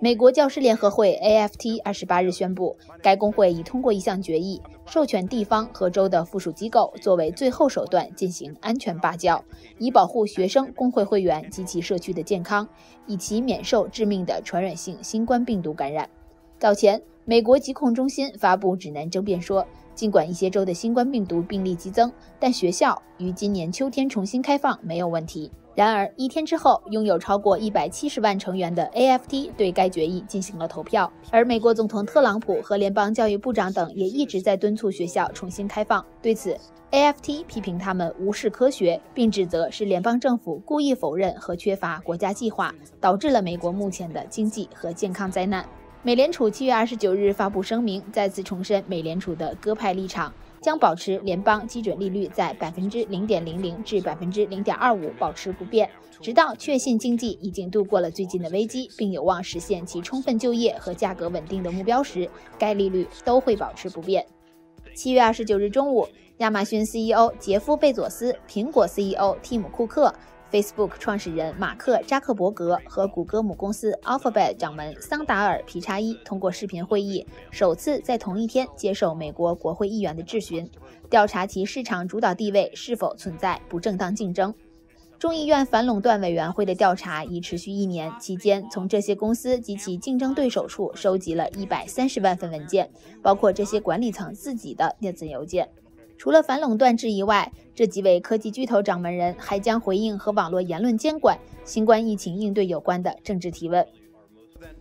美国教师联合会 （AFT） 二十八日宣布，该工会已通过一项决议，授权地方和州的附属机构作为最后手段进行安全罢教，以保护学生、工会会员及其社区的健康，以其免受致命的传染性新冠病毒感染。早前，美国疾控中心发布指南争辩说，尽管一些州的新冠病毒病例激增，但学校于今年秋天重新开放没有问题。然而，一天之后，拥有超过一百七十万成员的 AFT 对该决议进行了投票，而美国总统特朗普和联邦教育部长等也一直在敦促学校重新开放。对此，AFT 批评他们无视科学，并指责是联邦政府故意否认和缺乏国家计划，导致了美国目前的经济和健康灾难。美联储七月二十九日发布声明，再次重申美联储的鸽派立场。将保持联邦基准利率在百分之零点零零至百分之零点二五保持不变，直到确信经济已经度过了最近的危机，并有望实现其充分就业和价格稳定的目标时，该利率都会保持不变。七月二十九日中午，亚马逊 CEO 杰夫·贝佐斯、苹果 CEO 蒂姆·库克。Facebook 创始人马克·扎克伯格和谷歌母公司 Alphabet 掌门桑达尔·皮查伊通过视频会议，首次在同一天接受美国国会议员的质询，调查其市场主导地位是否存在不正当竞争。众议院反垄断委员会的调查已持续一年，期间从这些公司及其竞争对手处收集了一百三十万份文件，包括这些管理层自己的电子邮件。除了反垄断质疑外，这几位科技巨头掌门人还将回应和网络言论监管、新冠疫情应对有关的政治提问。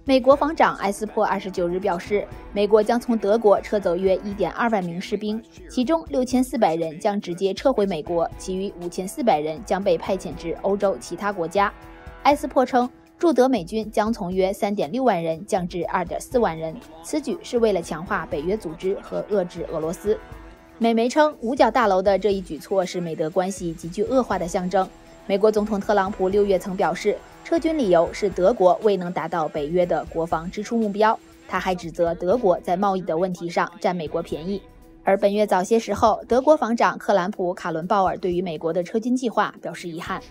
美国防长埃斯珀二十九日表示，美国将从德国撤走约一点二万名士兵，其中六千四百人将直接撤回美国，其余五千四百人将被派遣至欧洲其他国家。埃斯珀称，驻德美军将从约三点六万人降至二点四万人，此举是为了强化北约组织和遏制俄罗斯。美媒称，五角大楼的这一举措是美德关系急剧恶化的象征。美国总统特朗普六月曾表示，撤军理由是德国未能达到北约的国防支出目标。他还指责德国在贸易的问题上占美国便宜。而本月早些时候，德国防长克兰普·卡伦鲍尔对于美国的撤军计划表示遗憾。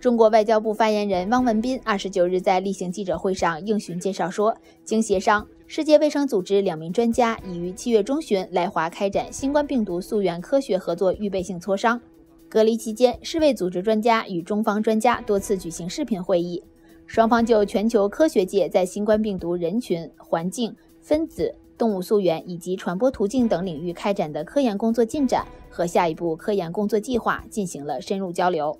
中国外交部发言人汪文斌二十九日在例行记者会上应询介绍说，经协商，世界卫生组织两名专家已于七月中旬来华开展新冠病毒溯源科学合作预备性磋商。隔离期间，世卫组织专家与中方专家多次举行视频会议，双方就全球科学界在新冠病毒人群、环境、分子、动物溯源以及传播途径等领域开展的科研工作进展和下一步科研工作计划进行了深入交流。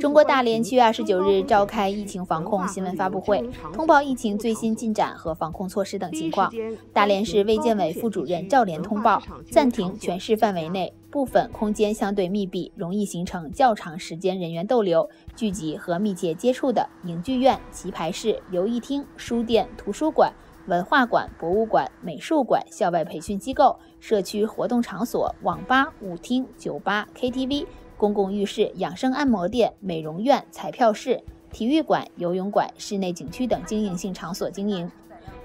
中国大连七月二十九日召开疫情防控新闻发布会，通报疫情最新进展和防控措施等情况。大连市卫健委副主任赵连通报，暂停全市范围内部分空间相对密闭、容易形成较长时间人员逗留、聚集和密切接触的影剧院、棋牌室、游艺厅、书店、图书馆、文化馆、博物馆、美术馆、校外培训机构、社区活动场所、网吧、舞厅、酒吧、KTV。公共浴室、养生按摩店、美容院、彩票室、体育馆、游泳馆、室内景区等经营性场所经营，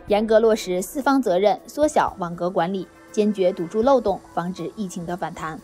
严格落实四方责任，缩小网格管理，坚决堵住漏洞，防止疫情的反弹。